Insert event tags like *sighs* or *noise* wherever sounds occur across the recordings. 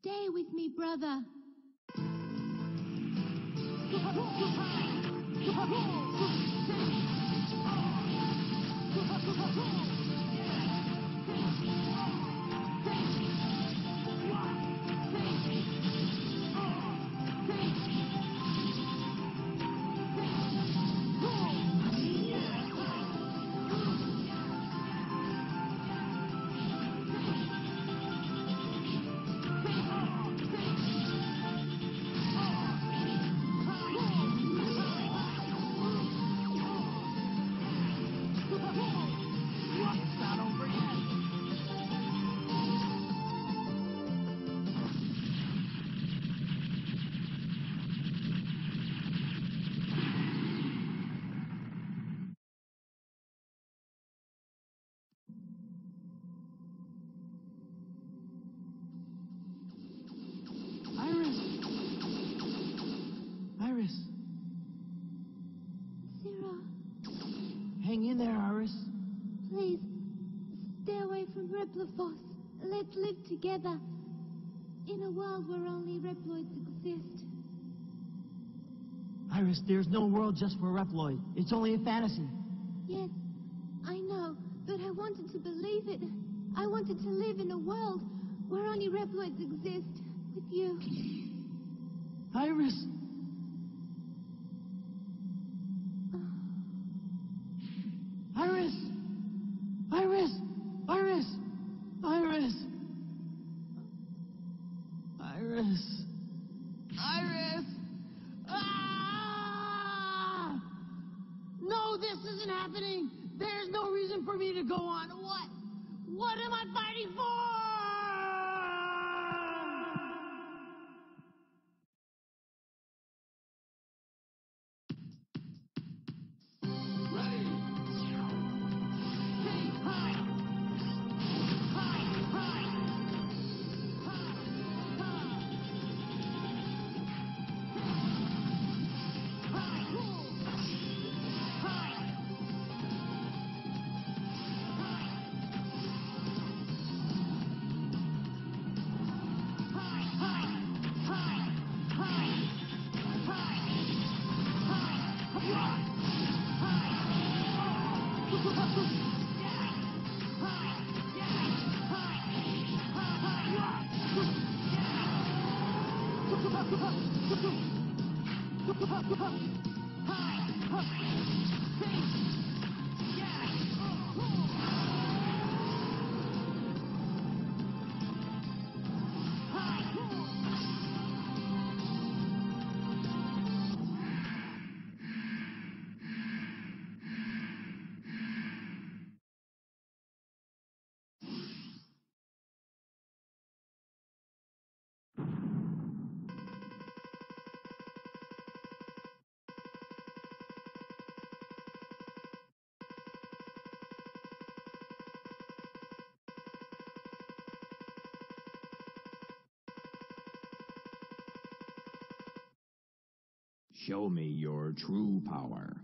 Stay with me, brother. *laughs* Let's live together in a world where only Reploids exist. Iris, there's no world just for Reploid. It's only a fantasy. Yes, I know, but I wanted to believe it. I wanted to live in a world where only Reploids exist with you. Iris! Iris! Iris! Ah! No, this isn't happening! There's no reason for me to go on. What? What am I fighting for? Ha ha ha! Show me your true power.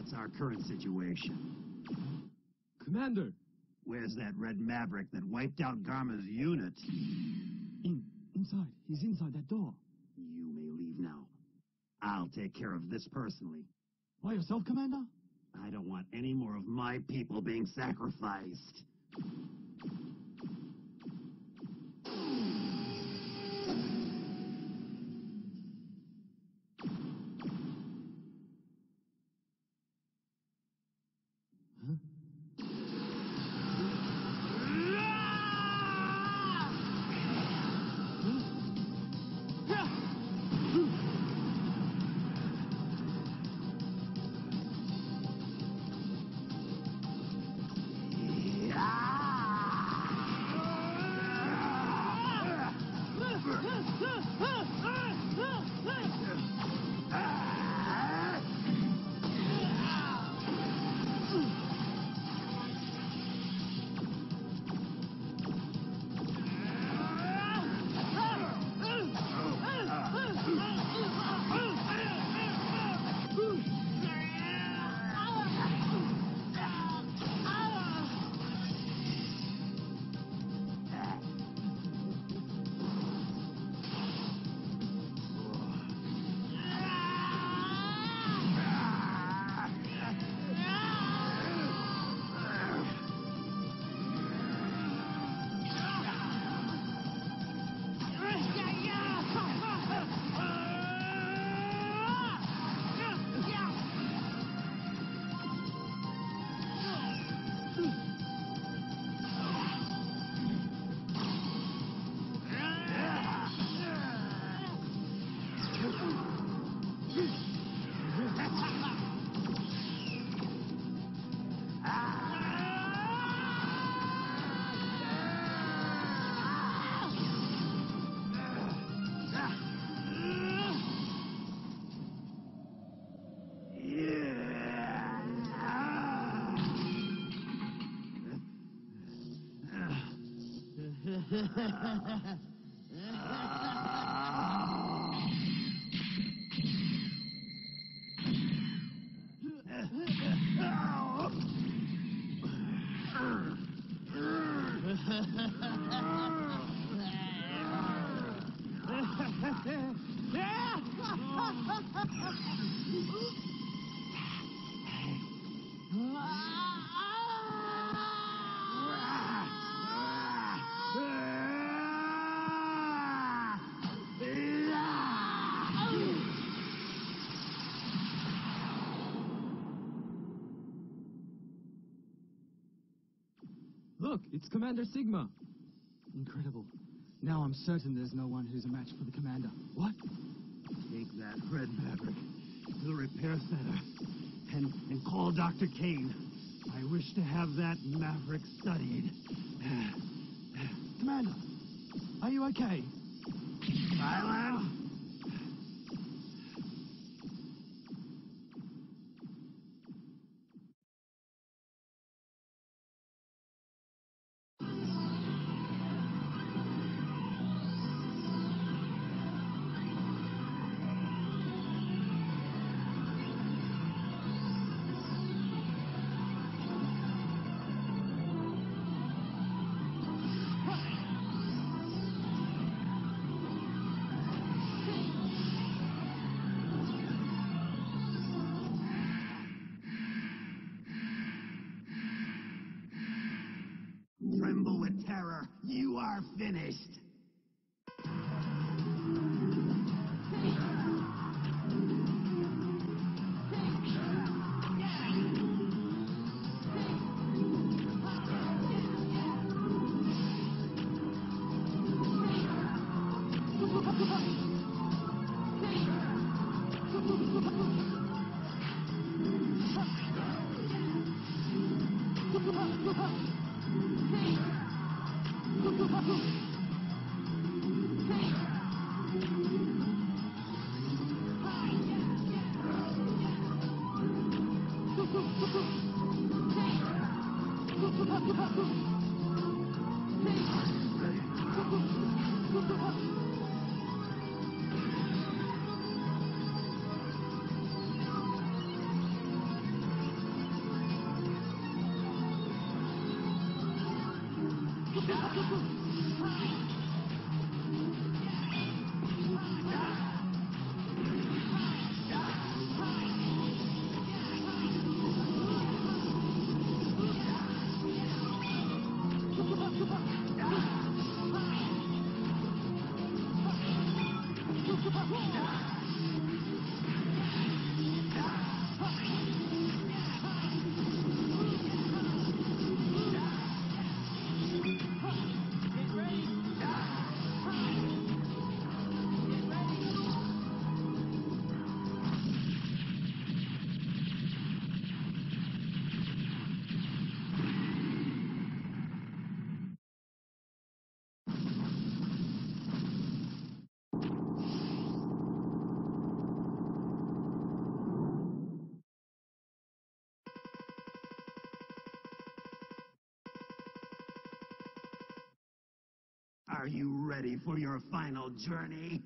What's our current situation? Commander! Where's that red maverick that wiped out Garma's unit? In, inside. He's inside that door. You may leave now. I'll take care of this personally. By yourself, Commander? I don't want any more of my people being sacrificed. Look, *laughs* *laughs* *laughs* it's Commander Sigma. Incredible. Now I'm certain there's no one who's a match for the Commander. What? Take that red maverick to the repair center and, and call Dr. Cain. I wish to have that maverick studied. *sighs* Commander, are you okay? Silence! Terror. You are finished. Are you ready for your final journey?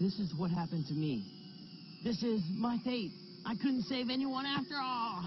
This is what happened to me. This is my fate. I couldn't save anyone after all.